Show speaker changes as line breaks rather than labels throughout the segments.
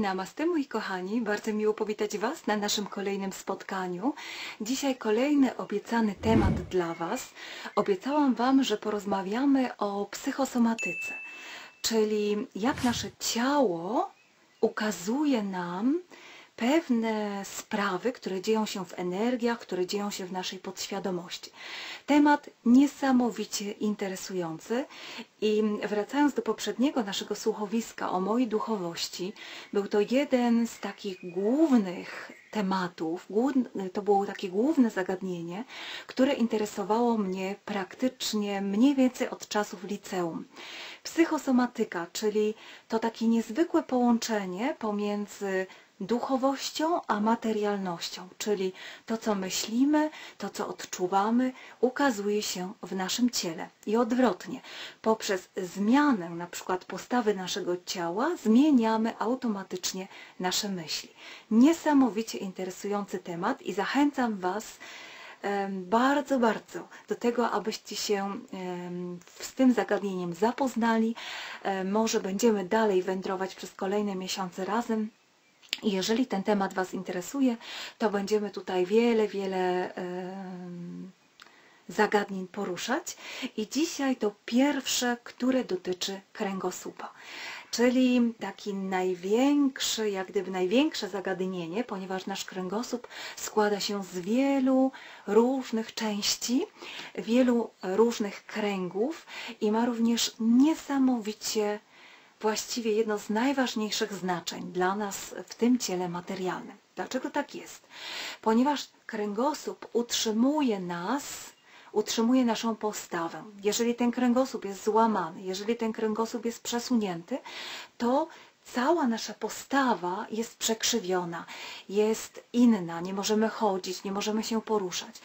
Namaste moi kochani, bardzo miło powitać Was na naszym kolejnym spotkaniu. Dzisiaj kolejny obiecany temat dla Was. Obiecałam Wam, że porozmawiamy o psychosomatyce, czyli jak nasze ciało ukazuje nam pewne sprawy, które dzieją się w energiach, które dzieją się w naszej podświadomości. Temat niesamowicie interesujący i wracając do poprzedniego naszego słuchowiska o mojej duchowości, był to jeden z takich głównych tematów, to było takie główne zagadnienie, które interesowało mnie praktycznie mniej więcej od czasów liceum. Psychosomatyka, czyli to takie niezwykłe połączenie pomiędzy duchowością, a materialnością, czyli to, co myślimy, to, co odczuwamy, ukazuje się w naszym ciele. I odwrotnie, poprzez zmianę na przykład postawy naszego ciała zmieniamy automatycznie nasze myśli. Niesamowicie interesujący temat i zachęcam Was bardzo, bardzo do tego, abyście się z tym zagadnieniem zapoznali. Może będziemy dalej wędrować przez kolejne miesiące razem. I jeżeli ten temat Was interesuje, to będziemy tutaj wiele, wiele zagadnień poruszać. I dzisiaj to pierwsze, które dotyczy kręgosłupa. Czyli taki największy, jak gdyby największe zagadnienie, ponieważ nasz kręgosłup składa się z wielu różnych części, wielu różnych kręgów i ma również niesamowicie właściwie jedno z najważniejszych znaczeń dla nas w tym ciele materialnym. Dlaczego tak jest? Ponieważ kręgosłup utrzymuje nas, utrzymuje naszą postawę. Jeżeli ten kręgosłup jest złamany, jeżeli ten kręgosłup jest przesunięty, to cała nasza postawa jest przekrzywiona, jest inna, nie możemy chodzić, nie możemy się poruszać.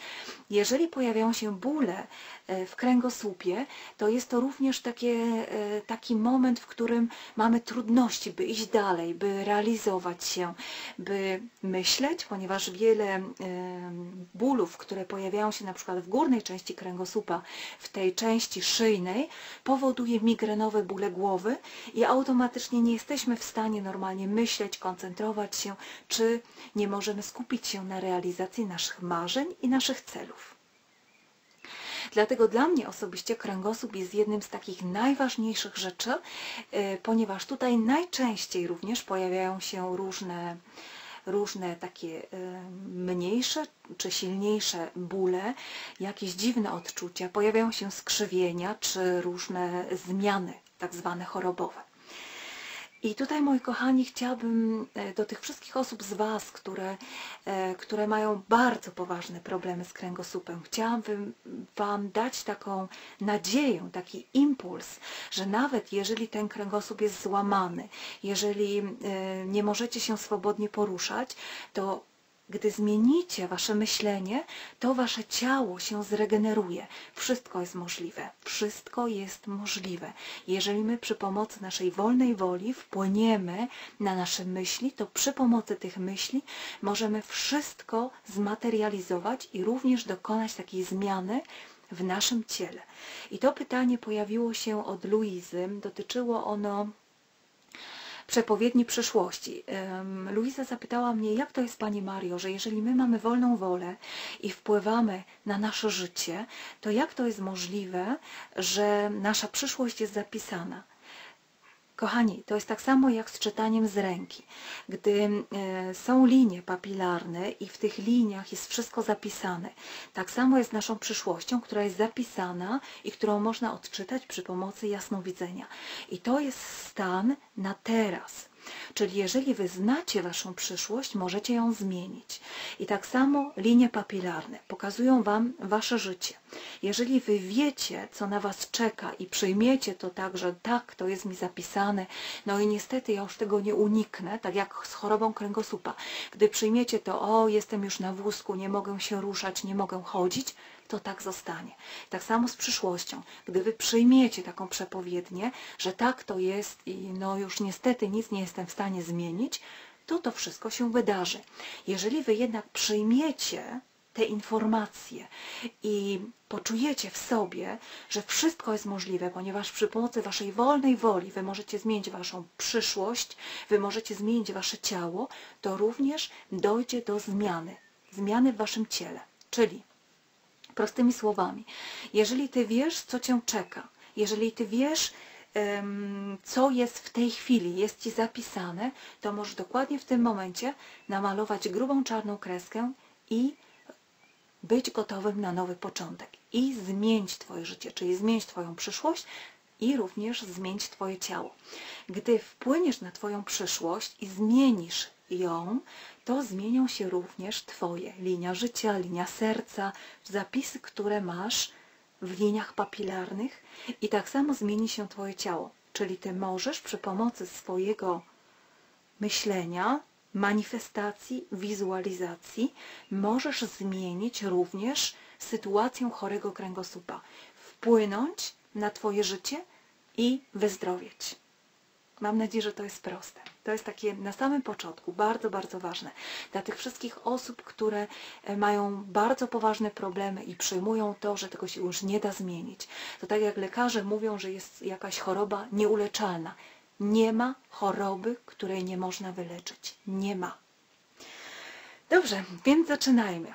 Jeżeli pojawiają się bóle e, w kręgosłupie, to jest to również takie, e, taki moment, w którym mamy trudności, by iść dalej, by realizować się, by myśleć, ponieważ wiele e, bólów, które pojawiają się na przykład w górnej części kręgosłupa, w tej części szyjnej, powoduje migrenowe bóle głowy i automatycznie nie jesteśmy w stanie normalnie myśleć, koncentrować się, czy nie możemy skupić się na realizacji naszych marzeń i naszych celów. Dlatego dla mnie osobiście kręgosłup jest jednym z takich najważniejszych rzeczy, e, ponieważ tutaj najczęściej również pojawiają się różne różne takie e, mniejsze czy silniejsze bóle, jakieś dziwne odczucia, pojawiają się skrzywienia czy różne zmiany tak zwane chorobowe. I tutaj, moi kochani, chciałabym e, do tych wszystkich osób z Was, które, e, które mają bardzo poważne problemy z kręgosłupem, chciałabym Wam dać taką nadzieję, taki impuls, że nawet jeżeli ten kręgosłup jest złamany, jeżeli e, nie możecie się swobodnie poruszać, to gdy zmienicie wasze myślenie, to wasze ciało się zregeneruje. Wszystko jest możliwe. Wszystko jest możliwe. Jeżeli my przy pomocy naszej wolnej woli wpłyniemy na nasze myśli, to przy pomocy tych myśli możemy wszystko zmaterializować i również dokonać takiej zmiany w naszym ciele. I to pytanie pojawiło się od Luizy. Dotyczyło ono przepowiedni przyszłości. Luisa zapytała mnie, jak to jest Pani Mario, że jeżeli my mamy wolną wolę i wpływamy na nasze życie, to jak to jest możliwe, że nasza przyszłość jest zapisana? Kochani, to jest tak samo jak z czytaniem z ręki. Gdy są linie papilarne i w tych liniach jest wszystko zapisane, tak samo jest naszą przyszłością, która jest zapisana i którą można odczytać przy pomocy jasnowidzenia. I to jest stan na teraz. Czyli jeżeli wy znacie waszą przyszłość, możecie ją zmienić. I tak samo linie papilarne pokazują wam wasze życie. Jeżeli wy wiecie, co na was czeka i przyjmiecie to tak, że tak, to jest mi zapisane, no i niestety ja już tego nie uniknę, tak jak z chorobą kręgosłupa. Gdy przyjmiecie to, o, jestem już na wózku, nie mogę się ruszać, nie mogę chodzić, to tak zostanie. Tak samo z przyszłością. Gdy wy przyjmiecie taką przepowiednię, że tak to jest i no już niestety nic nie jestem w stanie zmienić, to to wszystko się wydarzy. Jeżeli wy jednak przyjmiecie te informacje i poczujecie w sobie, że wszystko jest możliwe, ponieważ przy pomocy waszej wolnej woli wy możecie zmienić waszą przyszłość, wy możecie zmienić wasze ciało, to również dojdzie do zmiany, zmiany w waszym ciele. Czyli prostymi słowami, jeżeli ty wiesz, co cię czeka, jeżeli ty wiesz, co jest w tej chwili, jest Ci zapisane, to możesz dokładnie w tym momencie namalować grubą czarną kreskę i być gotowym na nowy początek i zmienić Twoje życie, czyli zmienić Twoją przyszłość i również zmienić Twoje ciało. Gdy wpłyniesz na Twoją przyszłość i zmienisz ją, to zmienią się również Twoje linia życia, linia serca, zapisy, które masz w liniach papilarnych i tak samo zmieni się Twoje ciało. Czyli Ty możesz przy pomocy swojego myślenia, manifestacji, wizualizacji, możesz zmienić również sytuację chorego kręgosłupa, wpłynąć na Twoje życie i wyzdrowieć. Mam nadzieję, że to jest proste. To jest takie na samym początku bardzo, bardzo ważne. Dla tych wszystkich osób, które e, mają bardzo poważne problemy i przyjmują to, że tego się już nie da zmienić. To tak jak lekarze mówią, że jest jakaś choroba nieuleczalna. Nie ma choroby, której nie można wyleczyć. Nie ma. Dobrze, więc zaczynajmy.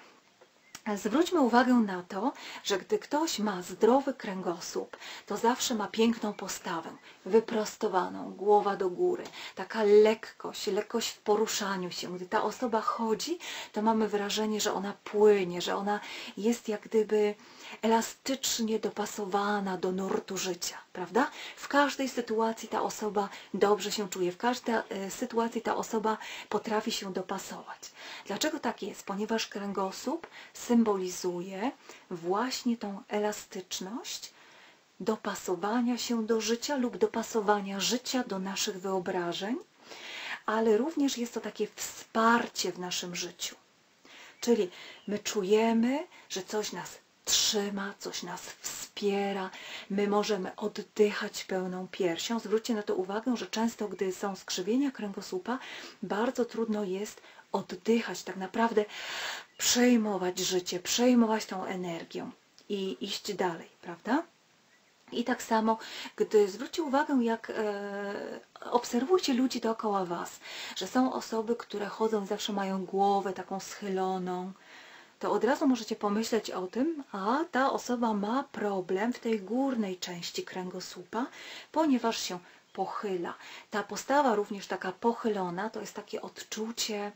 Zwróćmy uwagę na to, że gdy ktoś ma zdrowy kręgosłup, to zawsze ma piękną postawę, wyprostowaną, głowa do góry, taka lekkość, lekkość w poruszaniu się. Gdy ta osoba chodzi, to mamy wrażenie, że ona płynie, że ona jest jak gdyby elastycznie dopasowana do nurtu życia, prawda? W każdej sytuacji ta osoba dobrze się czuje, w każdej e, sytuacji ta osoba potrafi się dopasować. Dlaczego tak jest? Ponieważ kręgosłup symbolizuje właśnie tą elastyczność, dopasowania się do życia lub dopasowania życia do naszych wyobrażeń, ale również jest to takie wsparcie w naszym życiu. Czyli my czujemy, że coś nas trzyma, coś nas wspiera, my możemy oddychać pełną piersią. Zwróćcie na to uwagę, że często, gdy są skrzywienia kręgosłupa, bardzo trudno jest oddychać, tak naprawdę przejmować życie, przejmować tą energię i iść dalej, prawda? I tak samo, gdy zwróćcie uwagę, jak e, obserwujcie ludzi dookoła Was, że są osoby, które chodzą i zawsze mają głowę taką schyloną, to od razu możecie pomyśleć o tym, a ta osoba ma problem w tej górnej części kręgosłupa, ponieważ się pochyla. Ta postawa również taka pochylona to jest takie odczucie,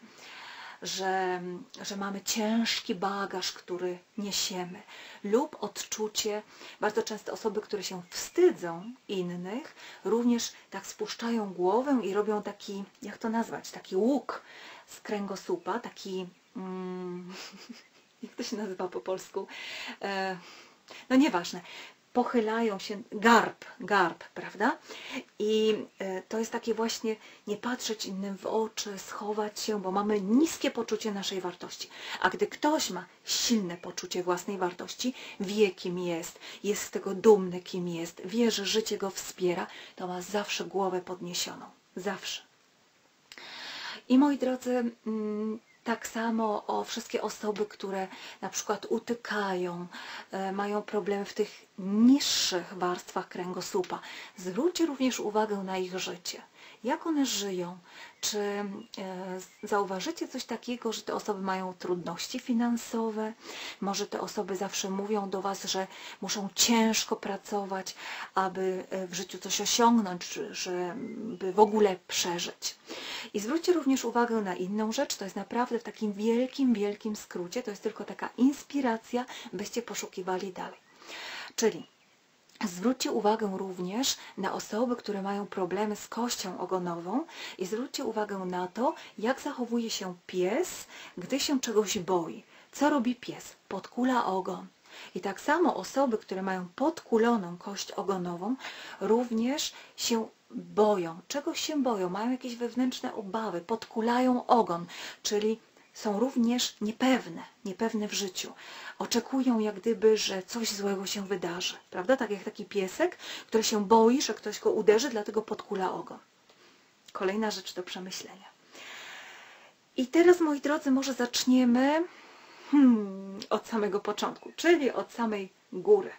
że, że mamy ciężki bagaż, który niesiemy, lub odczucie, bardzo często osoby, które się wstydzą innych, również tak spuszczają głowę i robią taki, jak to nazwać, taki łuk z kręgosłupa, taki. Mm, jak to się nazywa po polsku? E, no nieważne pochylają się, garb, garb, prawda? I e, to jest takie właśnie nie patrzeć innym w oczy, schować się, bo mamy niskie poczucie naszej wartości. A gdy ktoś ma silne poczucie własnej wartości, wie kim jest, jest z tego dumny kim jest, wie, że życie go wspiera, to ma zawsze głowę podniesioną. Zawsze. I moi drodzy, mm, tak samo o wszystkie osoby, które na przykład utykają, e, mają problemy w tych niższych warstwach kręgosłupa. Zwróćcie również uwagę na ich życie jak one żyją. Czy e, zauważycie coś takiego, że te osoby mają trudności finansowe? Może te osoby zawsze mówią do Was, że muszą ciężko pracować, aby e, w życiu coś osiągnąć, żeby w ogóle przeżyć. I zwróćcie również uwagę na inną rzecz, to jest naprawdę w takim wielkim, wielkim skrócie, to jest tylko taka inspiracja, byście poszukiwali dalej. Czyli Zwróćcie uwagę również na osoby, które mają problemy z kością ogonową i zwróćcie uwagę na to, jak zachowuje się pies, gdy się czegoś boi. Co robi pies? Podkula ogon. I tak samo osoby, które mają podkuloną kość ogonową, również się boją. Czegoś się boją, mają jakieś wewnętrzne obawy, podkulają ogon, czyli są również niepewne, niepewne w życiu. Oczekują jak gdyby, że coś złego się wydarzy. Prawda? Tak jak taki piesek, który się boi, że ktoś go uderzy, dlatego podkula ogon. Kolejna rzecz do przemyślenia. I teraz, moi drodzy, może zaczniemy hmm, od samego początku, czyli od samej góry.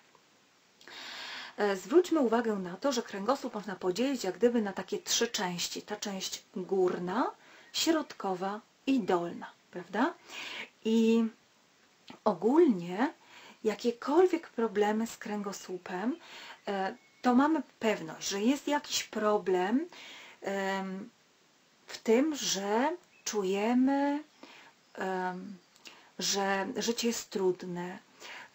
E, zwróćmy uwagę na to, że kręgosłup można podzielić jak gdyby na takie trzy części. Ta część górna, środkowa i dolna, prawda? I ogólnie jakiekolwiek problemy z kręgosłupem, e, to mamy pewność, że jest jakiś problem w tym, że czujemy, że życie jest trudne,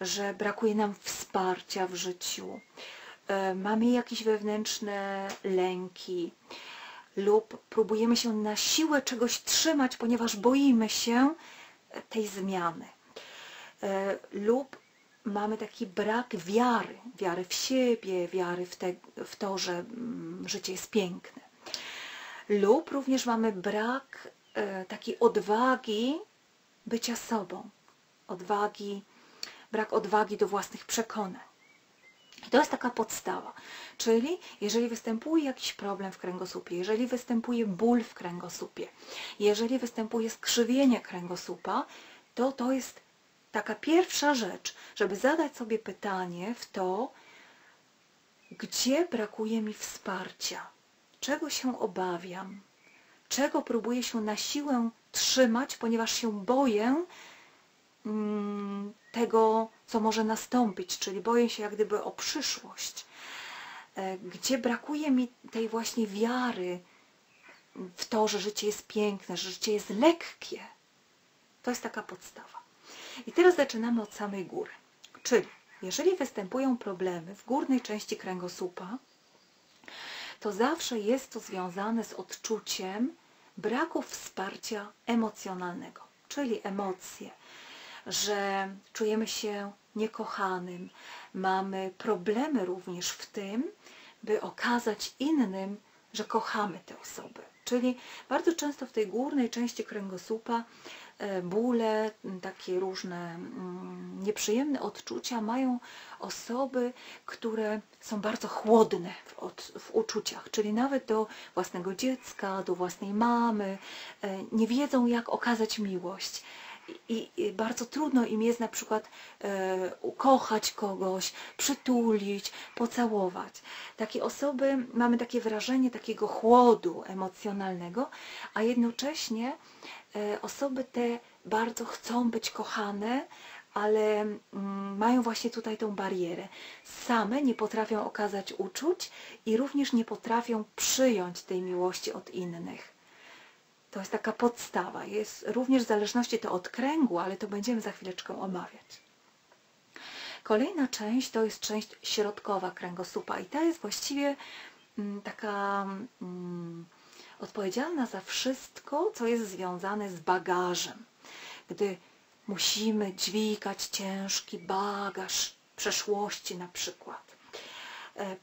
że brakuje nam wsparcia w życiu, e, mamy jakieś wewnętrzne lęki lub próbujemy się na siłę czegoś trzymać, ponieważ boimy się tej zmiany. E, lub mamy taki brak wiary, wiary w siebie, wiary w, te, w to, że mm, życie jest piękne. Lub również mamy brak e, takiej odwagi bycia sobą, odwagi, brak odwagi do własnych przekonań. I to jest taka podstawa. Czyli jeżeli występuje jakiś problem w kręgosłupie, jeżeli występuje ból w kręgosłupie, jeżeli występuje skrzywienie kręgosłupa, to to jest taka pierwsza rzecz, żeby zadać sobie pytanie w to, gdzie brakuje mi wsparcia, czego się obawiam, czego próbuję się na siłę trzymać, ponieważ się boję mm, tego, co może nastąpić, czyli boję się jak gdyby o przyszłość, e, gdzie brakuje mi tej właśnie wiary w to, że życie jest piękne, że życie jest lekkie. To jest taka podstawa. I teraz zaczynamy od samej góry. Czyli jeżeli występują problemy w górnej części kręgosłupa, to zawsze jest to związane z odczuciem braku wsparcia emocjonalnego, czyli emocje, że czujemy się niekochanym, mamy problemy również w tym, by okazać innym, że kochamy te osoby. Czyli bardzo często w tej górnej części kręgosłupa bóle, takie różne mm, nieprzyjemne odczucia mają osoby, które są bardzo chłodne w, od, w uczuciach, czyli nawet do własnego dziecka, do własnej mamy, e, nie wiedzą jak okazać miłość. I, bardzo trudno im jest na przykład e, ukochać kogoś, przytulić, pocałować. Takie osoby, mamy takie wrażenie takiego chłodu emocjonalnego, a jednocześnie osoby te bardzo chcą być kochane, ale mm, mają właśnie tutaj tą barierę. Same nie potrafią okazać uczuć i również nie potrafią przyjąć tej miłości od innych. To jest taka podstawa. Jest również w zależności to od kręgu, ale to będziemy za chwileczkę omawiać. Kolejna część to jest część środkowa kręgosłupa i ta jest właściwie mm, taka mm, odpowiedzialna za wszystko, co jest związane z bagażem. Gdy musimy dźwigać ciężki bagaż przeszłości na przykład, e,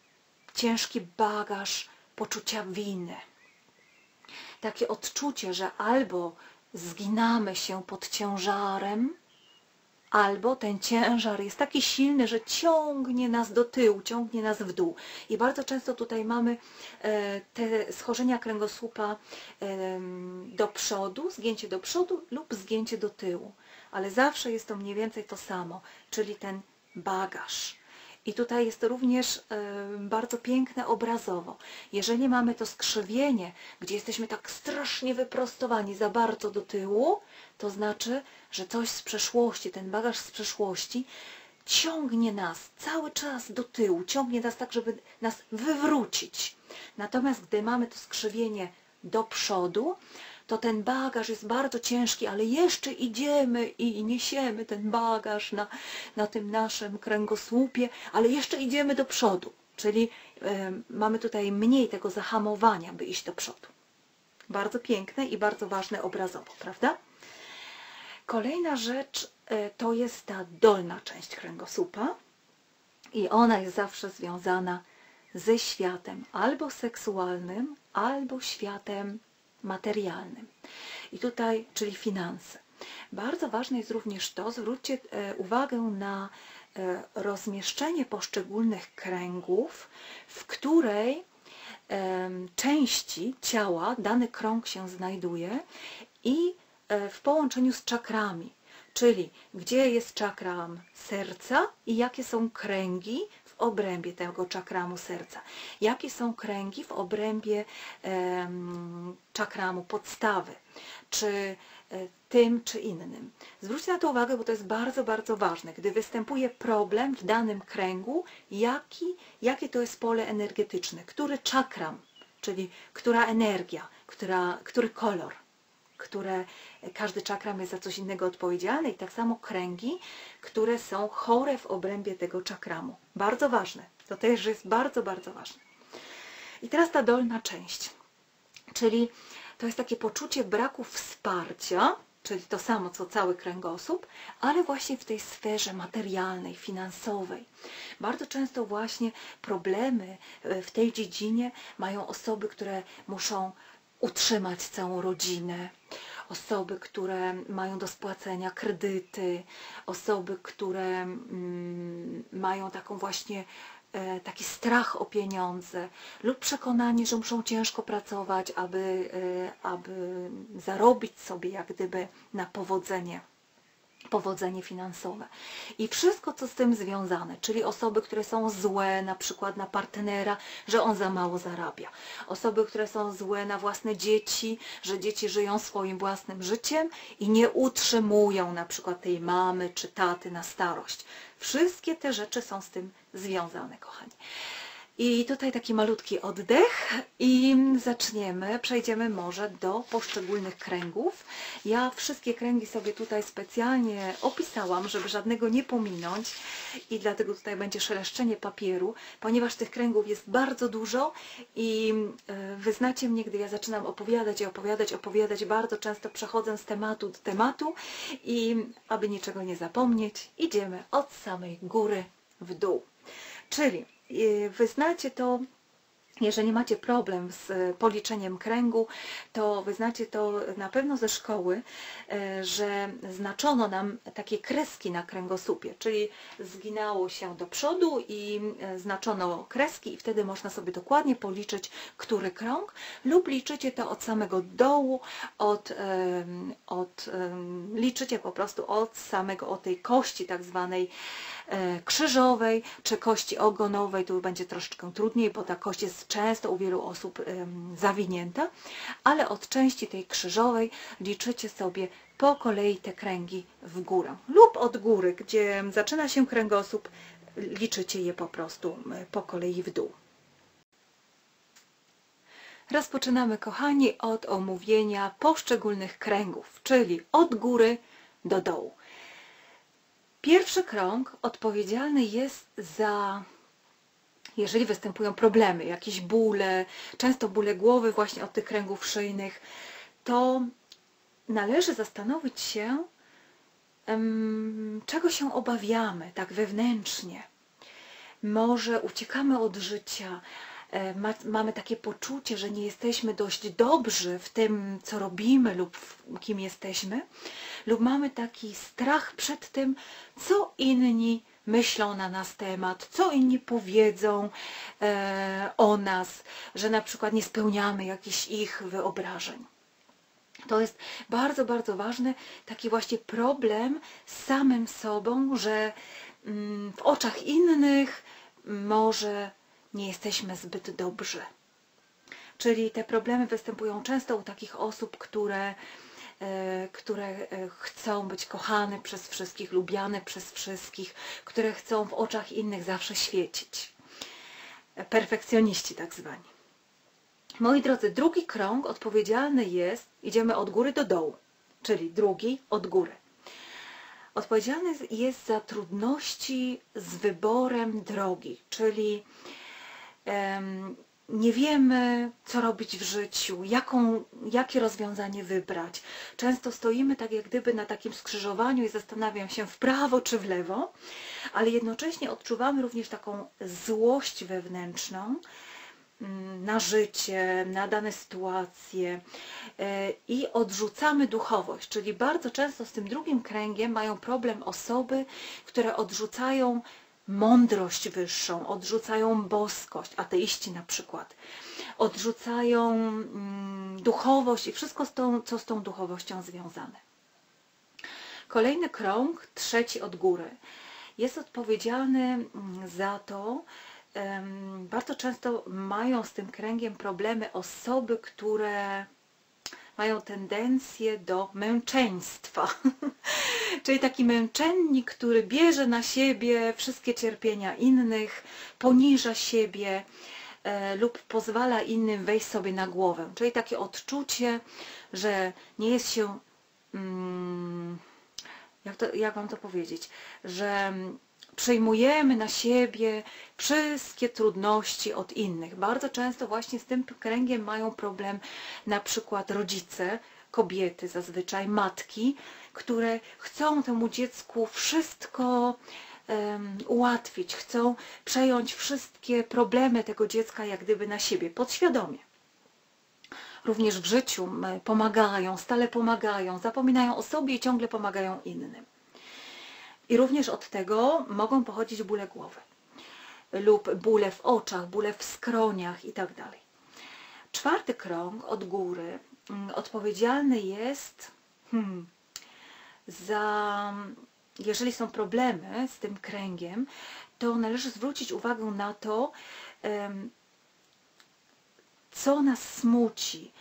ciężki bagaż poczucia winy, takie odczucie, że albo zginamy się pod ciężarem, albo ten ciężar jest taki silny, że ciągnie nas do tyłu, ciągnie nas w dół. I bardzo często tutaj mamy e, te schorzenia kręgosłupa do przodu, zgięcie do przodu lub zgięcie do tyłu. Ale zawsze jest to mniej więcej to samo, czyli ten bagaż. I tutaj jest to również bardzo piękne obrazowo. Jeżeli mamy to skrzywienie, gdzie jesteśmy tak strasznie wyprostowani za bardzo do tyłu, to znaczy, że coś z przeszłości, ten bagaż z przeszłości ciągnie nas cały czas do tyłu, ciągnie nas tak, żeby nas wywrócić. Natomiast gdy mamy to skrzywienie do przodu, to ten bagaż jest bardzo ciężki, ale jeszcze idziemy i niesiemy ten bagaż na, na tym naszym kręgosłupie, ale jeszcze idziemy do przodu. Czyli y, mamy tutaj mniej tego zahamowania, by iść do przodu. Bardzo piękne i bardzo ważne obrazowo, prawda? Kolejna rzecz y, to jest ta dolna część kręgosłupa i ona jest zawsze związana ze światem albo seksualnym, albo światem materialnym. I tutaj, czyli finanse. Bardzo ważne jest również to, zwróćcie e, uwagę na e, rozmieszczenie poszczególnych kręgów, w której części ciała dany krąg się znajduje i w połączeniu z czakrami. czyli gdzie jest czakram serca i jakie są kręgi w obrębie tego czakramu serca. Jakie są kręgi w obrębie em, czakramu podstawy, czy e, tym czy innym. Zwróćcie na to uwagę, bo to jest bardzo, bardzo ważne. Gdy występuje problem w danym kręgu, jaki, jakie to jest pole energetyczne, który czakram, czyli która energia, która, który kolor, które każdy czakram jest za coś innego odpowiedzialny i tak samo kręgi, które są chore w obrębie tego czakramu. Bardzo ważne. To też jest bardzo, bardzo ważne. I teraz ta dolna część, czyli to jest takie poczucie braku wsparcia, czyli to samo co cały kręgosłup, ale właśnie w tej sferze materialnej, finansowej. Bardzo często właśnie problemy e, w tej dziedzinie mają osoby, które muszą utrzymać całą rodzinę, osoby, które mają do spłacenia kredyty, osoby, które mm, mają taką właśnie e, taki strach o pieniądze lub przekonanie, że muszą ciężko pracować, aby, e, aby zarobić sobie jak gdyby na powodzenie powodzenie finansowe. I wszystko, co z tym związane, czyli osoby, które są złe na przykład na partnera, że on za mało zarabia. Osoby, które są złe na własne dzieci, że dzieci żyją swoim własnym życiem i nie utrzymują na przykład tej mamy czy taty na starość. Wszystkie te rzeczy są z tym związane, kochani. I tutaj taki malutki oddech i zaczniemy, przejdziemy może do poszczególnych kręgów. Ja wszystkie kręgi sobie tutaj specjalnie opisałam, żeby żadnego nie pominąć i dlatego tutaj będzie szeleszczenie papieru, ponieważ tych kręgów jest bardzo dużo i e, wyznacie mnie, gdy ja zaczynam opowiadać i opowiadać, opowiadać, bardzo często przechodzę z tematu do tematu i aby niczego nie zapomnieć, idziemy od samej góry w dół. Czyli wyznacie to jeżeli macie problem z e, policzeniem kręgu, to wyznacie to na pewno ze szkoły, e, że znaczono nam takie kreski na kręgosłupie, czyli zginało się do przodu i e, znaczono kreski i wtedy można sobie dokładnie policzyć, który krąg lub liczycie to od samego dołu, od, od liczycie po prostu od samego, od tej kości tak zwanej krzyżowej czy kości ogonowej, tu będzie troszeczkę trudniej, bo ta kość jest często u wielu osób zawinięta, ale od części tej krzyżowej liczycie sobie po kolei te kręgi w górę lub od góry, gdzie zaczyna się kręgosłup, liczycie je po prostu po kolei w dół. Rozpoczynamy, kochani, od omówienia poszczególnych kręgów, czyli od góry do dołu. Pierwszy krąg odpowiedzialny jest za jeżeli występują problemy, jakieś bóle, często bóle głowy właśnie od tych kręgów szyjnych, to należy zastanowić się, czego się obawiamy tak wewnętrznie. Może uciekamy od życia, e, mamy takie poczucie, że nie jesteśmy dość dobrzy w tym, co robimy lub kim jesteśmy, lub mamy taki strach przed tym, co inni myślą na nas temat, co inni powiedzą e, o nas, że na przykład nie spełniamy jakichś ich wyobrażeń. To jest bardzo, bardzo ważny taki właśnie problem z samym sobą, że mm, w oczach innych może nie jesteśmy zbyt dobrzy. Czyli te problemy występują często u takich osób, które które e, chcą być kochane przez wszystkich, lubiane przez wszystkich, które chcą w oczach innych zawsze świecić. Perfekcjoniści tak zwani. Moi drodzy, drugi krąg odpowiedzialny jest, idziemy od góry do dołu, czyli drugi od góry. Odpowiedzialny jest za trudności z wyborem drogi, czyli um, nie wiemy, co robić w życiu, jaką, jakie rozwiązanie wybrać. Często stoimy tak jak gdyby na takim skrzyżowaniu i zastanawiam się w prawo czy w lewo, ale jednocześnie odczuwamy również taką złość wewnętrzną mm, na życie, na dane sytuacje e, i odrzucamy duchowość, czyli bardzo często z tym drugim kręgiem mają problem osoby, które odrzucają mądrość wyższą, odrzucają boskość, ateiści na przykład, odrzucają mm, duchowość i wszystko, z tą, co z tą duchowością związane. Kolejny krąg, trzeci od góry, jest odpowiedzialny mm, za to, bardzo często mają z tym kręgiem problemy osoby, które mają tendencję do męczeństwa. Czyli taki męczennik, który bierze na siebie wszystkie cierpienia innych, poniża siebie e, lub pozwala innym wejść sobie na głowę. Czyli takie odczucie, że nie jest się. Mm, jak, to, jak Wam to powiedzieć? Że przejmujemy na siebie wszystkie trudności od innych. Bardzo często właśnie z tym kręgiem mają problem na przykład rodzice, kobiety zazwyczaj, matki, które chcą temu dziecku wszystko um, ułatwić, chcą przejąć wszystkie problemy tego dziecka jak gdyby na siebie, podświadomie. Również w życiu pomagają, stale pomagają, zapominają o sobie i ciągle pomagają innym. I również od tego mogą pochodzić bóle głowy lub bóle w oczach, bóle w skroniach itd. Tak Czwarty krąg od góry mm, odpowiedzialny jest hmm, za, jeżeli są problemy z tym kręgiem, to należy zwrócić uwagę na to, co nas smuci,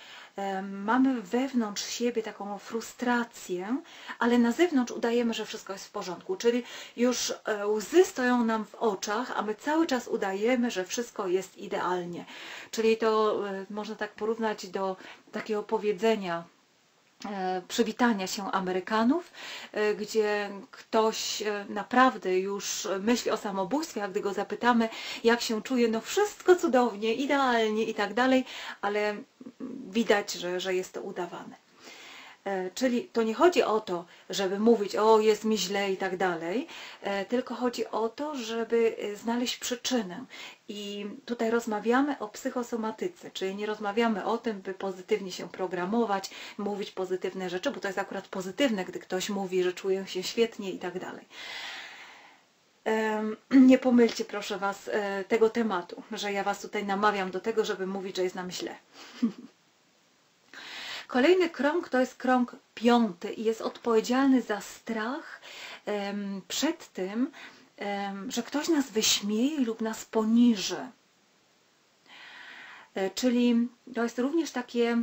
mamy wewnątrz siebie taką frustrację, ale na zewnątrz udajemy, że wszystko jest w porządku. Czyli już e, łzy stoją nam w oczach, a my cały czas udajemy, że wszystko jest idealnie. Czyli to e, można tak porównać do takiego powiedzenia, przywitania się Amerykanów, e, gdzie ktoś e, naprawdę już myśli o samobójstwie, a gdy go zapytamy, jak się czuje, no wszystko cudownie, idealnie i tak dalej, ale widać, że, że jest to udawane. E, czyli to nie chodzi o to, żeby mówić, o jest mi źle i tak dalej, e, tylko chodzi o to, żeby e, znaleźć przyczynę. I tutaj rozmawiamy o psychosomatyce, czyli nie rozmawiamy o tym, by pozytywnie się programować, mówić pozytywne rzeczy, bo to jest akurat pozytywne, gdy ktoś mówi, że czuje się świetnie i tak dalej. Nie pomylcie proszę Was tego tematu, że ja Was tutaj namawiam do tego, żeby mówić, że jest nam źle. Kolejny krąg to jest krąg piąty i jest odpowiedzialny za strach przed tym, że ktoś nas wyśmieje lub nas poniży. E, czyli to jest również takie,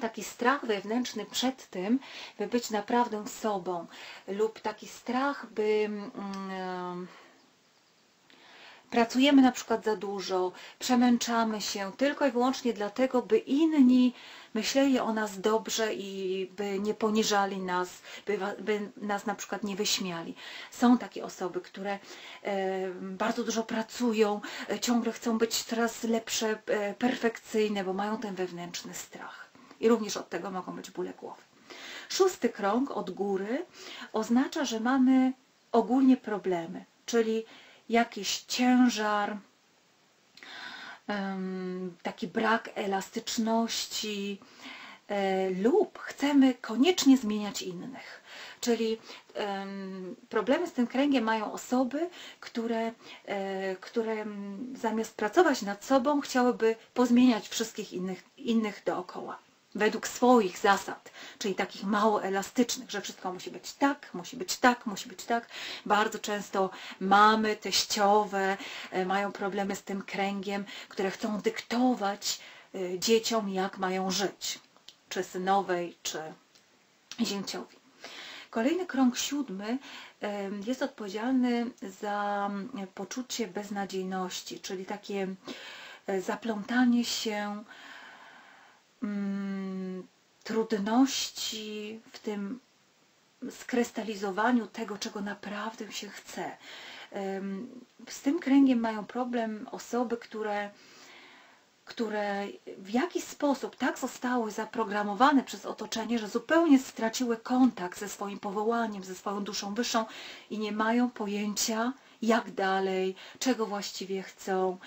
taki strach wewnętrzny przed tym, by być naprawdę sobą, lub taki strach, by. Um, pracujemy na przykład za dużo, przemęczamy się tylko i wyłącznie dlatego, by inni myśleli o nas dobrze i by nie poniżali nas, by, by nas na przykład nie wyśmiali. Są takie osoby, które e, bardzo dużo pracują, e, ciągle chcą być coraz lepsze, e, perfekcyjne, bo mają ten wewnętrzny strach. I również od tego mogą być bóle głowy. Szósty krąg od góry oznacza, że mamy ogólnie problemy, czyli jakiś ciężar, taki brak elastyczności e, lub chcemy koniecznie zmieniać innych. Czyli problemy z tym kręgiem mają osoby, które, e, które zamiast pracować nad sobą chciałyby pozmieniać wszystkich innych, innych dookoła według swoich zasad, czyli takich mało elastycznych, że wszystko musi być tak, musi być tak, musi być tak. Bardzo często mamy teściowe e, mają problemy z tym kręgiem, które chcą dyktować e, dzieciom, jak mają żyć, czy synowej, czy zięciowi. Kolejny krąg siódmy e, jest odpowiedzialny za poczucie beznadziejności, czyli takie zaplątanie się Mm, trudności w tym skrystalizowaniu tego, czego naprawdę się chce. Z tym kręgiem mają problem osoby, które, które w jakiś sposób tak zostały zaprogramowane przez otoczenie, że zupełnie straciły kontakt ze swoim powołaniem, ze swoją duszą wyższą i nie mają pojęcia, jak dalej, czego właściwie chcą.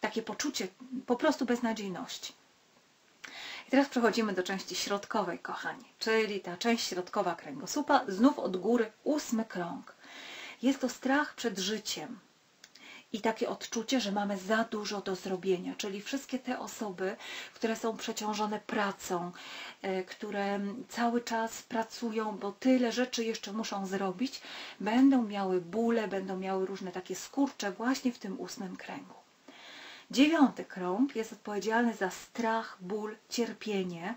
takie poczucie po prostu beznadziejności. Teraz przechodzimy do części środkowej, kochani, czyli ta część środkowa kręgosłupa, znów od góry ósmy krąg. Jest to strach przed życiem i takie odczucie, że mamy za dużo do zrobienia, czyli wszystkie te osoby, które są przeciążone pracą, e, które cały czas pracują, bo tyle rzeczy jeszcze muszą zrobić, będą miały bóle, będą miały różne takie skurcze właśnie w tym ósmym kręgu. Dziewiąty krąg jest odpowiedzialny za strach, ból, cierpienie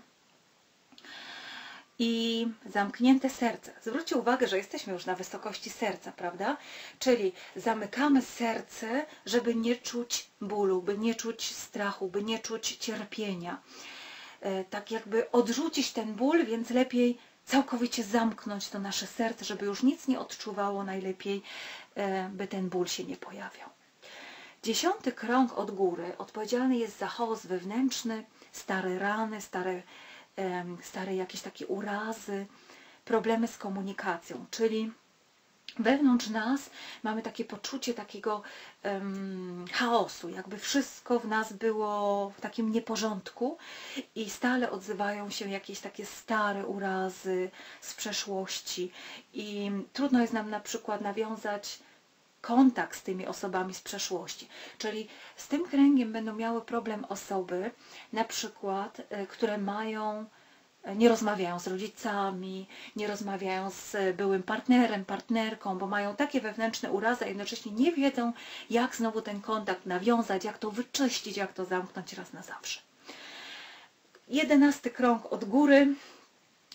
i zamknięte serce. Zwróćcie uwagę, że jesteśmy już na wysokości serca, prawda? Czyli zamykamy serce, żeby nie czuć bólu, by nie czuć strachu, by nie czuć cierpienia. E, tak jakby odrzucić ten ból, więc lepiej całkowicie zamknąć to nasze serce, żeby już nic nie odczuwało, najlepiej e, by ten ból się nie pojawiał. Dziesiąty krąg od góry odpowiedzialny jest za chaos wewnętrzny, stare rany, stare stare jakieś takie urazy, problemy z komunikacją, czyli wewnątrz nas mamy takie poczucie takiego um, chaosu, jakby wszystko w nas było w takim nieporządku i stale odzywają się jakieś takie stare urazy z przeszłości. I trudno jest nam na przykład nawiązać kontakt z tymi osobami z przeszłości. Czyli z tym kręgiem będą miały problem osoby, na przykład, e, które mają e, nie rozmawiają z rodzicami, nie rozmawiają z byłym partnerem, partnerką, bo mają takie wewnętrzne urazy, a jednocześnie nie wiedzą, jak znowu ten kontakt nawiązać, jak to wyczyścić, jak to zamknąć raz na zawsze. Jedenasty krąg od góry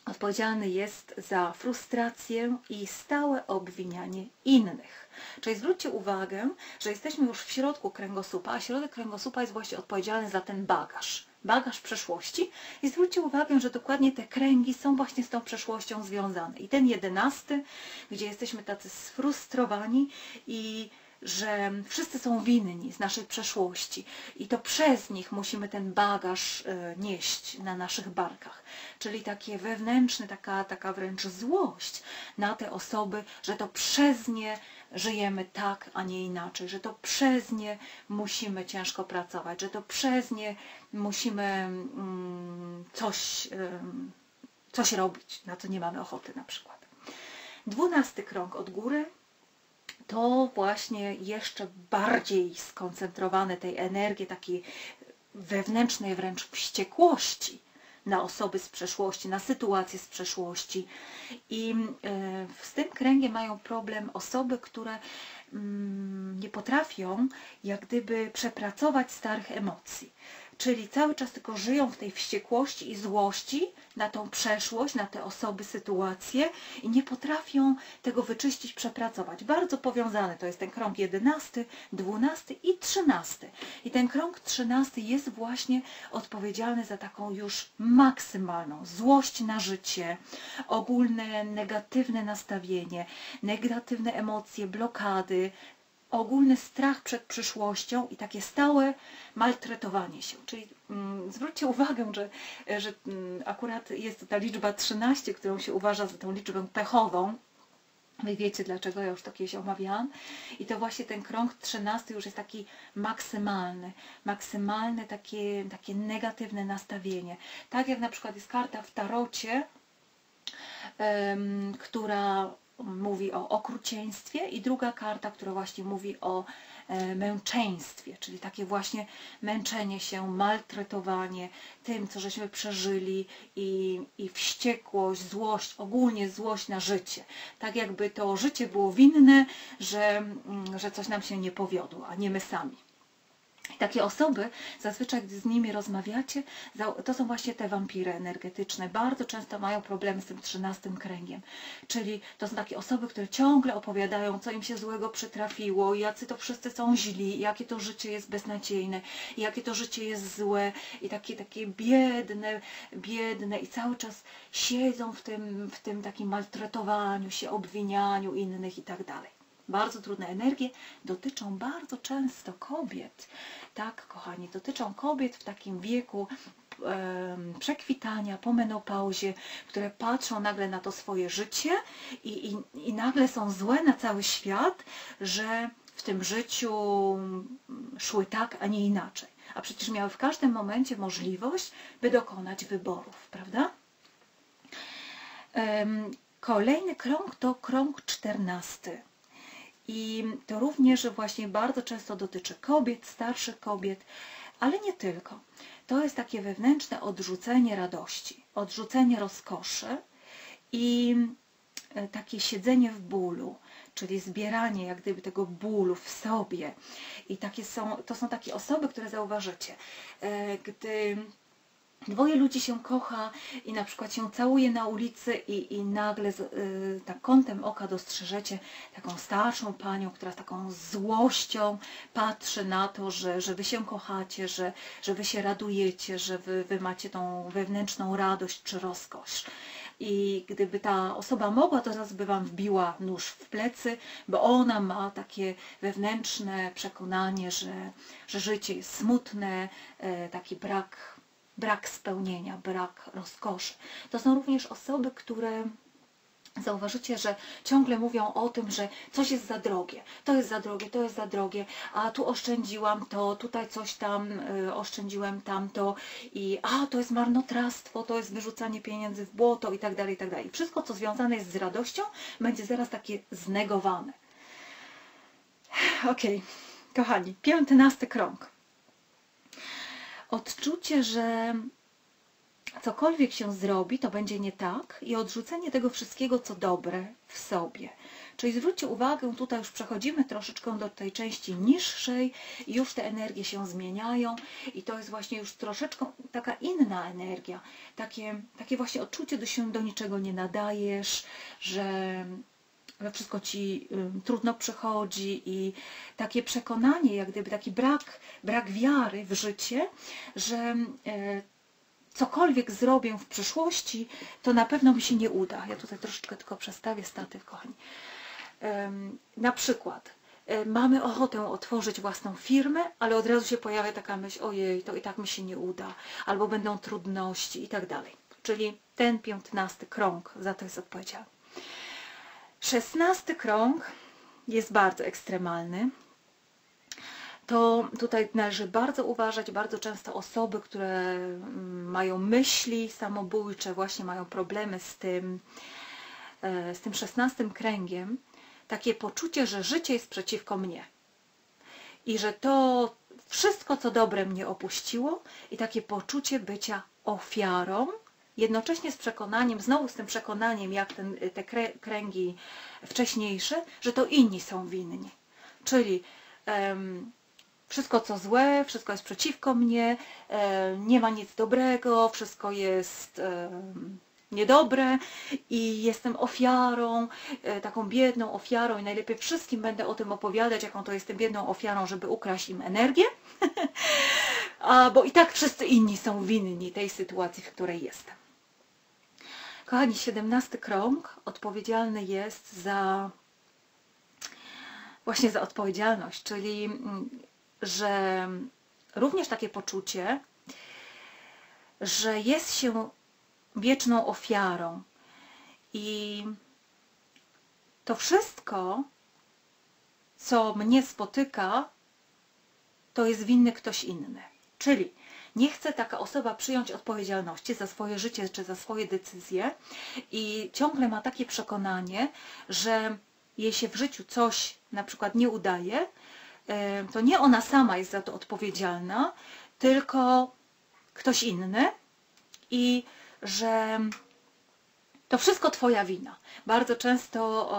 odpowiedzialny jest za frustrację i stałe obwinianie innych. Czyli zwróćcie uwagę, że jesteśmy już w środku kręgosłupa, a środek kręgosłupa jest właśnie odpowiedzialny za ten bagaż, bagaż przeszłości. I zwróćcie uwagę, że dokładnie te kręgi są właśnie z tą przeszłością związane. I ten jedenasty, gdzie jesteśmy tacy sfrustrowani i że wszyscy są winni z naszej przeszłości i to przez nich musimy ten bagaż e, nieść na naszych barkach. Czyli takie wewnętrzne, taka, taka wręcz złość na te osoby, że to przez nie żyjemy tak, a nie inaczej, że to przez nie musimy ciężko pracować, że to przez nie musimy mm, coś, coś robić, na co nie mamy ochoty na przykład. Dwunasty krąg od góry to właśnie jeszcze bardziej skoncentrowane tej energii, takiej wewnętrznej wręcz wściekłości na osoby z przeszłości, na sytuacje z przeszłości. I e, z tym kręgiem mają problem osoby, które mm, nie potrafią jak gdyby przepracować starych emocji czyli cały czas tylko żyją w tej wściekłości i złości na tą przeszłość, na te osoby, sytuacje i nie potrafią tego wyczyścić, przepracować. Bardzo powiązane to jest ten krąg 11, 12 i 13. I ten krąg 13 jest właśnie odpowiedzialny za taką już maksymalną złość na życie, ogólne negatywne nastawienie, negatywne emocje, blokady, ogólny strach przed przyszłością i takie stałe maltretowanie się. Czyli mm, zwróćcie uwagę, że, że mm, akurat jest ta liczba 13, którą się uważa za tą liczbę pechową. Wy wiecie dlaczego, ja już to kiedyś omawiałam. I to właśnie ten krąg 13 już jest taki maksymalny. Maksymalne takie, takie negatywne nastawienie. Tak jak na przykład jest karta w tarocie, um, która mówi o okrucieństwie i druga karta, która właśnie mówi o e, męczeństwie, czyli takie właśnie męczenie się, maltretowanie tym, co żeśmy przeżyli i, i wściekłość, złość, ogólnie złość na życie. Tak jakby to życie było winne, że, mm, że coś nam się nie powiodło, a nie my sami. Takie osoby, zazwyczaj gdy z nimi rozmawiacie, to są właśnie te wampiry energetyczne. Bardzo często mają problemy z tym trzynastym kręgiem. Czyli to są takie osoby, które ciągle opowiadają, co im się złego przytrafiło, jacy to wszyscy są źli, jakie to życie jest beznadziejne, jakie to życie jest złe i takie, takie biedne, biedne i cały czas siedzą w tym, w tym takim maltretowaniu się, obwinianiu innych i tak dalej bardzo trudne energie dotyczą bardzo często kobiet. Tak, kochani, dotyczą kobiet w takim wieku przekwitania, po menopauzie, które patrzą nagle na to swoje życie i, i, i nagle są złe na cały świat, że w tym życiu szły tak, a nie inaczej. A przecież miały w każdym momencie możliwość, by dokonać wyborów, prawda? Kolejny krąg to krąg czternasty. I to również właśnie bardzo często dotyczy kobiet, starszych kobiet, ale nie tylko. To jest takie wewnętrzne odrzucenie radości, odrzucenie rozkoszy i e, takie siedzenie w bólu, czyli zbieranie jak gdyby tego bólu w sobie. I takie są, to są takie osoby, które zauważycie, e, gdy dwoje ludzi się kocha i na przykład się całuje na ulicy i, i nagle z, y, tak kątem oka dostrzeżecie taką starszą panią, która z taką złością patrzy na to, że, że wy się kochacie, że, że wy się radujecie, że wy, wy macie tą wewnętrzną radość czy rozkosz. I gdyby ta osoba mogła, to zaraz by wam wbiła nóż w plecy, bo ona ma takie wewnętrzne przekonanie, że, że życie jest smutne, e, taki brak brak spełnienia, brak rozkoszy. To są również osoby, które Zauważycie, że ciągle mówią o tym, że coś jest za drogie, to jest za drogie, to jest za drogie, a tu oszczędziłam to, tutaj coś tam y, oszczędziłem tamto i a to jest marnotrawstwo, to jest wyrzucanie pieniędzy w błoto i tak dalej, i tak dalej. Wszystko, co związane jest z radością, będzie zaraz takie znegowane. Okej, okay. kochani, piętnasty krąg odczucie, że cokolwiek się zrobi, to będzie nie tak i odrzucenie tego wszystkiego, co dobre w sobie. Czyli zwróćcie uwagę, tutaj już przechodzimy troszeczkę do tej części niższej już te energie się zmieniają i to jest właśnie już troszeczkę taka inna energia. Takie, takie właśnie odczucie, że się do niczego nie nadajesz, że wszystko ci y, trudno przychodzi i takie przekonanie, jak gdyby taki brak, brak wiary w życie, że y, cokolwiek zrobię w przyszłości, to na pewno mi się nie uda. Ja tutaj troszeczkę tylko przestawię statyw, kochani. Na przykład y, mamy ochotę otworzyć własną firmę, ale od razu się pojawia taka myśl, ojej, to i tak mi się nie uda, albo będą trudności i tak dalej. Czyli ten piętnasty krąg za to jest odpowiedzialny. Szesnasty krąg jest bardzo ekstremalny. To tutaj należy bardzo uważać, bardzo często osoby, które mm, mają myśli samobójcze, właśnie mają problemy z tym, e, z tym szesnastym kręgiem, takie poczucie, że życie jest przeciwko mnie i że to wszystko, co dobre mnie opuściło i takie poczucie bycia ofiarą jednocześnie z przekonaniem, znowu z tym przekonaniem, jak ten, te kręgi wcześniejsze, że to inni są winni. Czyli um, wszystko co złe, wszystko jest przeciwko mnie, um, nie ma nic dobrego, wszystko jest um, niedobre i jestem ofiarą, e, taką biedną ofiarą i najlepiej wszystkim będę o tym opowiadać, jaką to jestem biedną ofiarą, żeby ukraść im energię, bo i tak wszyscy inni są winni tej sytuacji, w której jestem. Kochani, 17 krąg odpowiedzialny jest za właśnie za odpowiedzialność, czyli mm, że również takie poczucie, że jest się wieczną ofiarą i to wszystko, co mnie spotyka, to jest winny ktoś inny. Czyli nie chce taka osoba przyjąć odpowiedzialności za swoje życie czy za swoje decyzje i ciągle ma takie przekonanie, że jej się w życiu coś na przykład nie udaje, e, to nie ona sama jest za to odpowiedzialna, tylko ktoś inny i że to wszystko Twoja wina. Bardzo często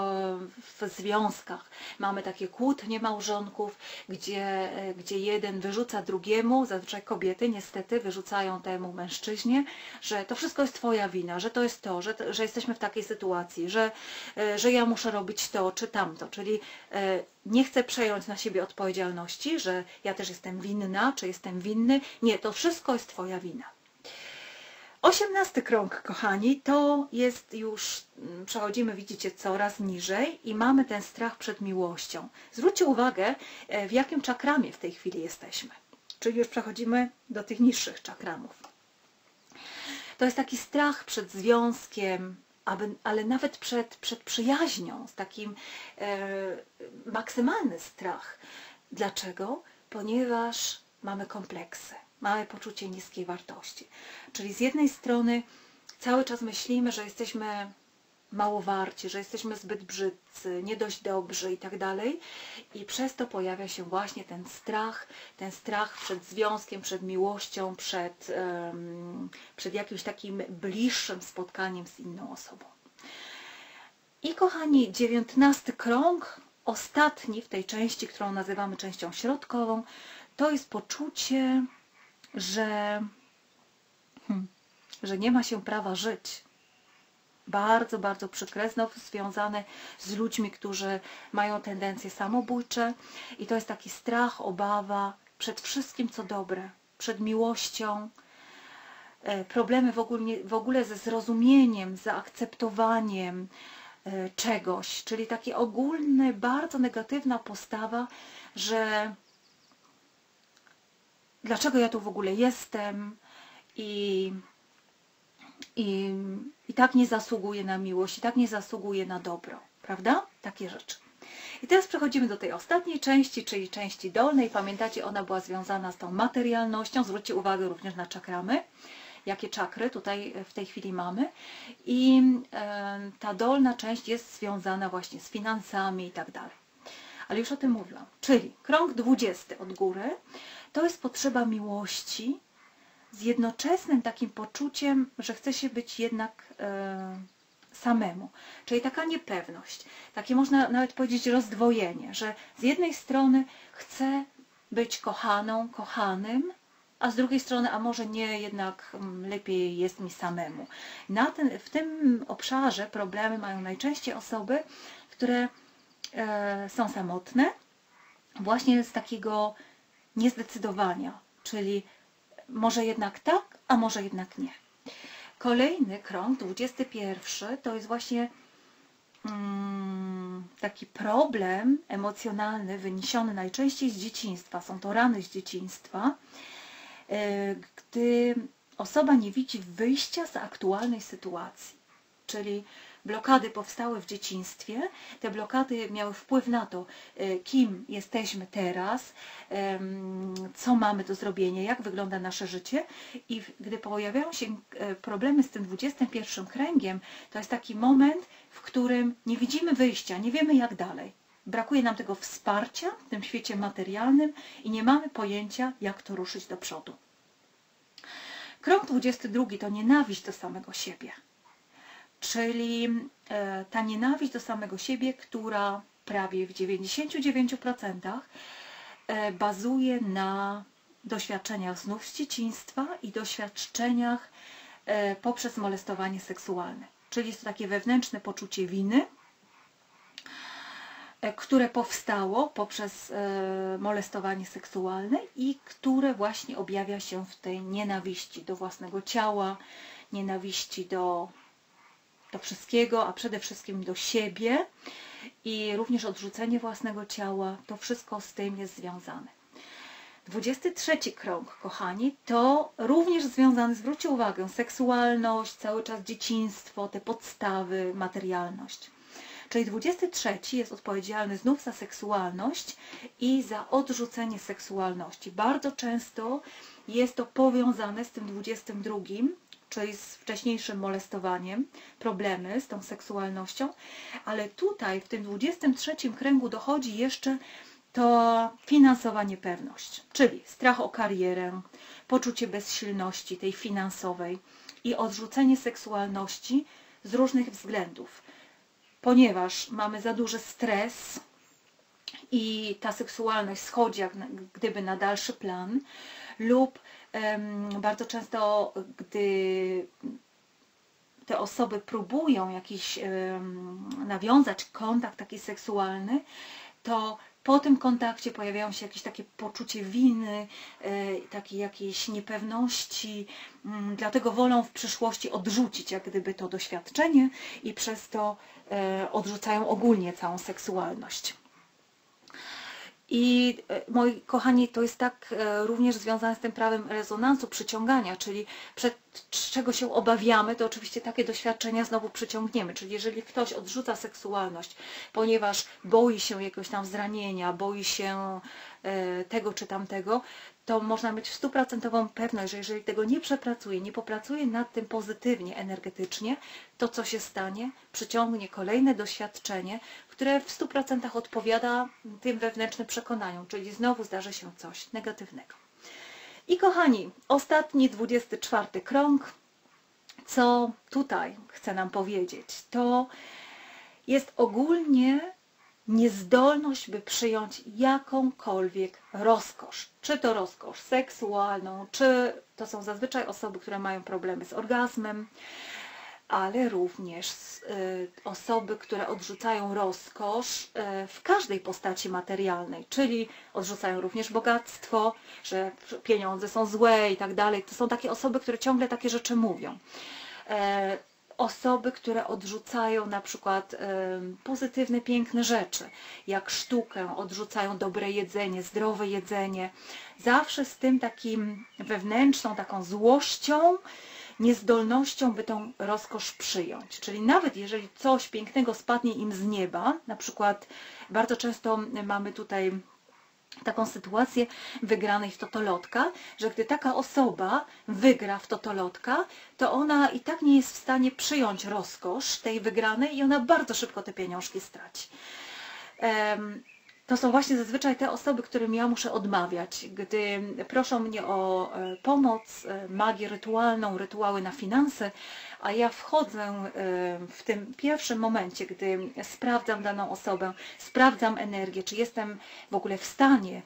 w związkach mamy takie kłótnie małżonków, gdzie, e, gdzie jeden wyrzuca drugiemu, zazwyczaj kobiety niestety wyrzucają temu mężczyźnie, że to wszystko jest Twoja wina, że to jest to, że, że jesteśmy w takiej sytuacji, że, e, że ja muszę robić to czy tamto. Czyli e, nie chcę przejąć na siebie odpowiedzialności, że ja też jestem winna, czy jestem winny. Nie, to wszystko jest Twoja wina. Osiemnasty krąg, kochani, to jest już, mm, przechodzimy, widzicie, coraz niżej i mamy ten strach przed miłością. Zwróćcie uwagę, e, w jakim czakramie w tej chwili jesteśmy. Czyli już przechodzimy do tych niższych czakramów. To jest taki strach przed związkiem, aby, ale nawet przed, przed przyjaźnią, z takim e, maksymalny strach. Dlaczego? Ponieważ mamy kompleksy mamy poczucie niskiej wartości. Czyli z jednej strony cały czas myślimy, że jesteśmy mało warci, że jesteśmy zbyt brzydcy, nie dość dobrzy i tak dalej. I przez to pojawia się właśnie ten strach, ten strach przed związkiem, przed miłością, przed, um, przed jakimś takim bliższym spotkaniem z inną osobą. I kochani, dziewiętnasty krąg, ostatni w tej części, którą nazywamy częścią środkową, to jest poczucie, że, hmm, że nie ma się prawa żyć. Bardzo, bardzo przykre, znowu związane z ludźmi, którzy mają tendencje samobójcze i to jest taki strach, obawa przed wszystkim, co dobre, przed miłością, e, problemy w ogóle, w ogóle ze zrozumieniem, zaakceptowaniem, E, czegoś, czyli takie ogólne, bardzo negatywna postawa, że dlaczego ja tu w ogóle jestem i, i, i tak nie zasługuję na miłość, i tak nie zasługuję na dobro, prawda? Takie rzeczy. I teraz przechodzimy do tej ostatniej części, czyli części dolnej. Pamiętacie, ona była związana z tą materialnością. Zwróćcie uwagę również na czakramy jakie czakry tutaj w tej chwili mamy. I e, ta dolna część jest związana właśnie z finansami i tak dalej. Ale już o tym mówiłam. Czyli krąg 20 od góry to jest potrzeba miłości z jednoczesnym takim poczuciem, że chce się być jednak e, samemu. Czyli taka niepewność, takie można nawet powiedzieć rozdwojenie, że z jednej strony chcę być kochaną, kochanym, a z drugiej strony, a może nie, jednak mm, lepiej jest mi samemu. Na ten, w tym obszarze problemy mają najczęściej osoby, które e, są samotne, właśnie z takiego niezdecydowania, czyli może jednak tak, a może jednak nie. Kolejny krąg, 21, to jest właśnie mm, taki problem emocjonalny wyniesiony najczęściej z dzieciństwa. Są to rany z dzieciństwa, E, gdy osoba nie widzi wyjścia z aktualnej sytuacji. Czyli blokady powstały w dzieciństwie, te blokady miały wpływ na to, e, kim jesteśmy teraz, co mamy do zrobienia, jak wygląda nasze życie i gdy pojawiają się e, problemy z tym 21 kręgiem, to jest taki moment, w którym nie widzimy wyjścia, nie wiemy jak dalej. Brakuje nam tego wsparcia w tym świecie materialnym i nie mamy pojęcia, jak to ruszyć do przodu. Krok 22 to nienawiść do samego siebie. Czyli e, ta nienawiść do samego siebie, która prawie w 99% e, bazuje na doświadczeniach znów z dzieciństwa i doświadczeniach e, poprzez molestowanie seksualne. Czyli jest to takie wewnętrzne poczucie winy, które powstało poprzez molestowanie seksualne i które właśnie objawia się w tej nienawiści do własnego ciała, nienawiści do, do wszystkiego, a przede wszystkim do siebie i również odrzucenie własnego ciała. To wszystko z tym jest związane. 23 krąg, kochani, to również związany, zwróćcie uwagę, seksualność, cały czas dzieciństwo, te podstawy, materialność. Czyli 23 jest odpowiedzialny znów za seksualność i za odrzucenie seksualności. Bardzo często jest to powiązane z tym 22, czyli z wcześniejszym molestowaniem, problemy z tą seksualnością, ale tutaj w tym 23 kręgu dochodzi jeszcze to finansowa niepewność, czyli strach o karierę, poczucie bezsilności tej finansowej i odrzucenie seksualności z różnych względów ponieważ mamy za duży stres i ta seksualność schodzi jak gdyby na dalszy plan lub bardzo często, gdy te osoby próbują jakiś nawiązać kontakt taki seksualny, to po tym kontakcie pojawiają się jakieś takie poczucie winy, e, takiej jakiejś niepewności, mm, dlatego wolą w przyszłości odrzucić jak gdyby to doświadczenie i przez to e, odrzucają ogólnie całą seksualność. I e, moi kochani, to jest tak również związane z tym prawem rezonansu, przyciągania, czyli przed czego się obawiamy, to oczywiście takie doświadczenia znowu przyciągniemy. Czyli jeżeli ktoś odrzuca seksualność, ponieważ boi się jakiegoś tam zranienia, boi się e, tego czy tamtego, to można mieć stuprocentową pewność, że jeżeli tego nie przepracuje, nie popracuje nad tym pozytywnie, energetycznie, to co się stanie? Przyciągnie kolejne doświadczenie, które w 100% odpowiada tym wewnętrznym przekonaniom, czyli znowu zdarzy się coś negatywnego. I kochani, ostatni 24 krąg, co tutaj chcę nam powiedzieć, to jest ogólnie niezdolność, by przyjąć jakąkolwiek rozkosz. Czy to rozkosz seksualną, czy to są zazwyczaj osoby, które mają problemy z orgazmem, ale również y, osoby, które odrzucają rozkosz y, w każdej postaci materialnej, czyli odrzucają również bogactwo, że pieniądze są złe i tak dalej. To są takie osoby, które ciągle takie rzeczy mówią. E, osoby, które odrzucają na przykład pozytywne, piękne rzeczy, jak sztukę, odrzucają dobre jedzenie, zdrowe jedzenie, zawsze z tym takim wewnętrzną, taką złością, niezdolnością, by tą rozkosz przyjąć. Czyli nawet jeżeli coś pięknego spadnie im z nieba, na przykład bardzo często mamy tutaj taką sytuację wygranej w totolotka, że gdy taka osoba wygra w totolotka, to ona i tak nie jest w stanie przyjąć rozkosz tej wygranej i ona bardzo szybko te pieniążki straci to są właśnie zazwyczaj te osoby, którym ja muszę odmawiać, gdy proszą mnie o e, pomoc, e, magię rytualną, rytuały na finanse, a ja wchodzę e, w tym pierwszym momencie, gdy sprawdzam daną osobę, sprawdzam energię, czy jestem w ogóle w stanie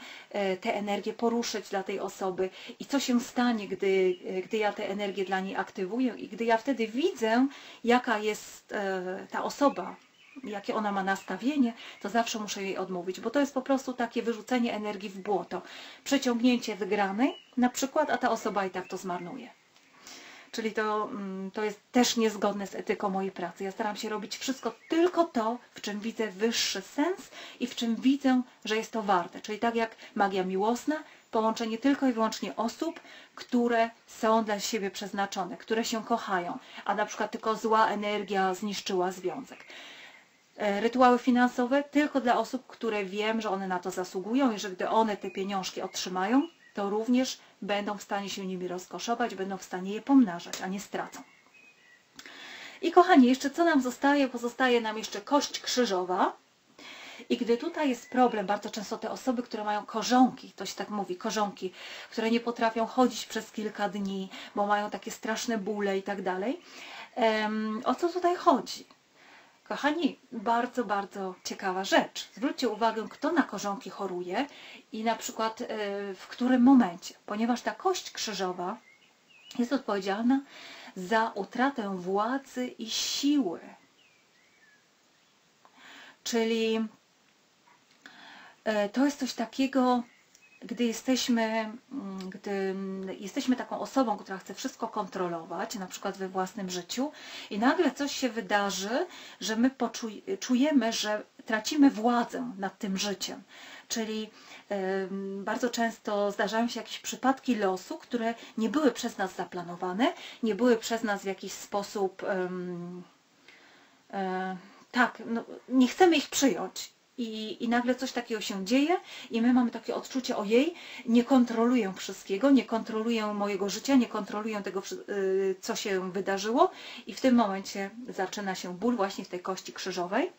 tę energię poruszyć dla tej osoby i co się stanie, gdy, gdy ja tę energię dla niej aktywuję i gdy ja wtedy widzę, jaka jest ta osoba, jakie ona ma nastawienie, to zawsze muszę jej odmówić, bo to jest po prostu takie wyrzucenie energii w błoto. Przeciągnięcie wygranej na przykład, a ta osoba i tak to zmarnuje. Czyli to, mm, to jest też niezgodne z etyką mojej pracy. Ja staram się robić wszystko tylko to, w czym widzę wyższy sens i w czym widzę, że jest to warte. Czyli tak jak magia miłosna, połączenie tylko i wyłącznie osób, które są dla siebie przeznaczone, które się kochają, a na przykład tylko zła energia zniszczyła związek. E, rytuały finansowe tylko dla osób, które wiem, że one na to zasługują i że gdy one te pieniążki otrzymają, to również będą w stanie się nimi rozkoszować, będą w stanie je pomnażać, a nie stracą. I kochani, jeszcze co nam zostaje? Pozostaje nam jeszcze kość krzyżowa. I gdy tutaj jest problem, bardzo często te osoby, które mają korzonki, to się tak mówi, korzonki, które nie potrafią chodzić przez kilka dni, bo mają takie straszne bóle i tak dalej. O co tutaj chodzi? Kochani, bardzo, bardzo ciekawa rzecz. Zwróćcie uwagę, kto na korzonki choruje i na przykład e, w którym momencie, ponieważ ta kość krzyżowa jest odpowiedzialna za utratę władzy i siły. Czyli e, to jest coś takiego, gdy jesteśmy, mm, gdy jesteśmy taką osobą, która chce wszystko kontrolować, na przykład we własnym życiu i nagle coś się wydarzy, że my czujemy, że tracimy władzę nad tym życiem. Czyli bardzo często zdarzają się jakieś przypadki losu, które nie były przez nas zaplanowane, nie były przez nas w jakiś sposób um, tak, no, nie chcemy ich przyjąć i, i nagle coś takiego się dzieje i my mamy takie odczucie, ojej, nie kontroluję wszystkiego, nie kontroluję mojego życia, nie kontroluję tego, y, co się wydarzyło. I w tym momencie zaczyna się ból właśnie w tej kości krzyżowej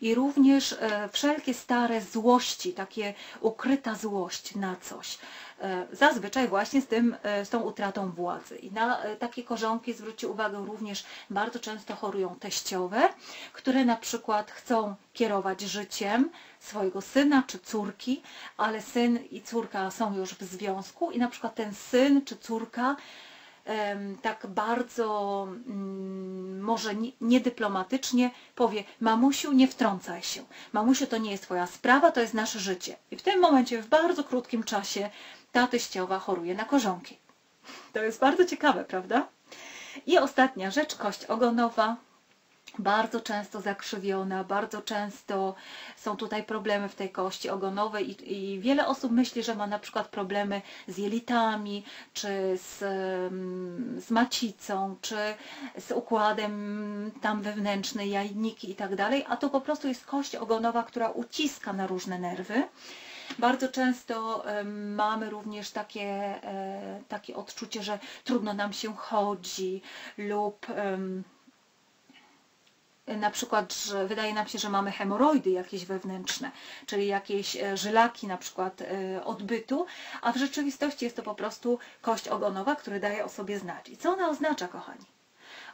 i również e, wszelkie stare złości, takie ukryta złość na coś. E, zazwyczaj właśnie z, tym, e, z tą utratą władzy. I na takie korzonki, zwróćcie uwagę, również bardzo często chorują teściowe, które na przykład chcą kierować życiem swojego syna czy córki, ale syn i córka są już w związku i na przykład ten syn czy córka tak bardzo mm, może niedyplomatycznie powie mamusiu nie wtrącaj się, mamusiu to nie jest twoja sprawa, to jest nasze życie. I w tym momencie w bardzo krótkim czasie ta teściowa choruje na korzonki. To jest bardzo ciekawe, prawda? I ostatnia rzecz, kość ogonowa. Bardzo często zakrzywiona, bardzo często są tutaj problemy w tej kości ogonowej i, i, wiele osób myśli, że ma na przykład problemy z jelitami, czy z, z macicą, czy z układem tam wewnętrzny, jajniki i tak dalej, a to po prostu jest kość ogonowa, która uciska na różne nerwy. Bardzo często mamy również takie, e, takie odczucie, że trudno nam się chodzi lub na przykład, że wydaje nam się, że mamy hemoroidy jakieś wewnętrzne, czyli jakieś e, żylaki na przykład e, odbytu, a w rzeczywistości jest to po prostu kość ogonowa, która daje o sobie znać. I co ona oznacza, kochani?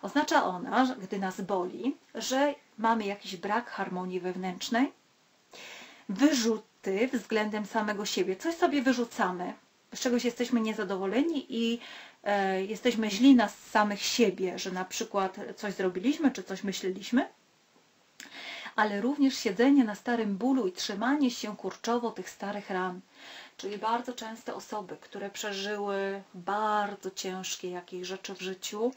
Oznacza ona, że gdy nas boli, że mamy jakiś brak harmonii wewnętrznej, wyrzuty względem samego siebie, coś sobie wyrzucamy, z czegoś jesteśmy niezadowoleni i jesteśmy źli na samych siebie, że na przykład coś zrobiliśmy, czy coś myśleliśmy, ale również siedzenie na starym bólu i trzymanie się kurczowo tych starych ran. Czyli bardzo często osoby, które przeżyły bardzo ciężkie jakieś rzeczy w życiu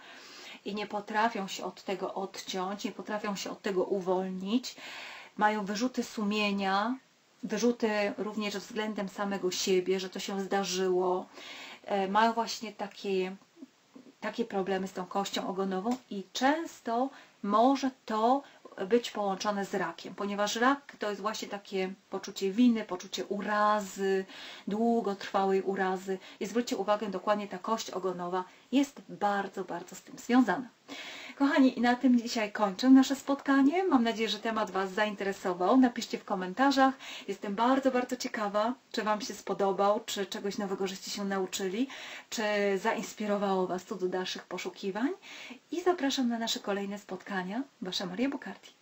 i nie potrafią się od tego odciąć, nie potrafią się od tego uwolnić, mają wyrzuty sumienia, wyrzuty również względem samego siebie, że to się zdarzyło, e, mają właśnie takie, takie problemy z tą kością ogonową i często może to być połączone z rakiem, ponieważ rak to jest właśnie takie poczucie winy, poczucie urazy, długotrwałej urazy. I zwróćcie uwagę, dokładnie ta kość ogonowa jest bardzo, bardzo z tym związana. Kochani, i na tym dzisiaj kończę nasze spotkanie. Mam nadzieję, że temat Was zainteresował. Napiszcie w komentarzach. Jestem bardzo, bardzo ciekawa, czy Wam się spodobał, czy czegoś nowego żeście się nauczyli, czy zainspirowało Was to do dalszych poszukiwań. I zapraszam na nasze kolejne spotkania. Wasza Maria Bukarti.